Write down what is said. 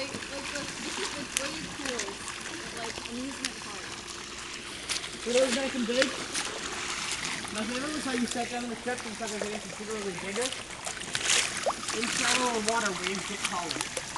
They, like, this is the great cool, like, amusement park. For those nice and big, my favorite was how you sat down on the steps and started getting considerably bigger. In shallower water, waves get taller.